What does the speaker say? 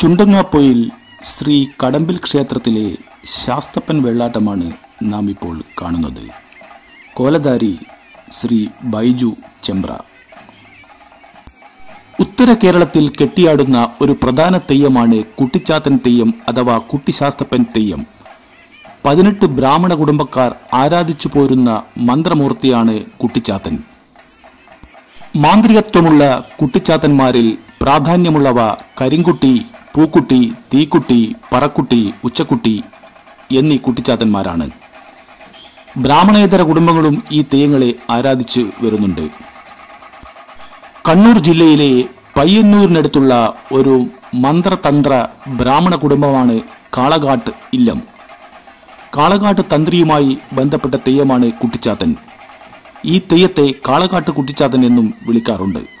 ചുണ്ടങ്ങാപ്പൊയിൽ ശ്രീ കടമ്പിൽ ക്ഷേത്രത്തിലെ ശാസ്തപ്പൻ വെള്ളാട്ടമാണ് നാം ഇപ്പോൾ കാണുന്നത്. കോലധാരി ശ്രീ ബൈജു ചെമ്പ്ര. ഉത്തര കേരളത്തിൽ കെട്ടിയാടുന്ന ഒരു പ്രധാന തെയ്യമാണ് കുട്ടിച്ചാത്തൻ തെയ്യം അഥവാ കുട്ടിശാസ്തപ്പൻ തെയ്യം. പതിനെട്ട് ബ്രാഹ്മണ കുടുംബക്കാർ ആരാധിച്ചു പോരുന്ന മന്ത്രമൂർത്തിയാണ് കുട്ടിച്ചാത്തൻ. മാന്ത്രികത്വമുള്ള കുട്ടിച്ചാത്തന്മാരിൽ പ്രാധാന്യമുള്ളവ കരിങ്കുട്ടി പൂക്കുട്ടി തീക്കുട്ടി പറക്കുട്ടി ഉച്ചക്കുട്ടി എന്നീ കുട്ടിച്ചാത്തന്മാരാണ്. ബ്രാഹ്മണേതര കുടുംബങ്ങളും ഈ തെയ്യങ്ങളെ ആരാധിച്ച് വരുന്നുണ്ട്. കണ്ണൂർ ജില്ലയിലെ പയ്യന്നൂരിനടുത്തുള്ള ഒരു മന്ത്രതന്ത്ര ബ്രാഹ്മണ കുടുംബമാണ് കാളകാട്ട് ഇല്ലം. കാളകാട്ട് തന്ത്രിയുമായി ബന്ധപ്പെട്ട തെയ്യമാണ് കുട്ടിച്ചാത്തൻ. ഈ തെയ്യത്തെ കാളകാട്ട് കുട്ടിച്ചാത്തൻ എന്നും വിളിക്കാറുണ്ട്.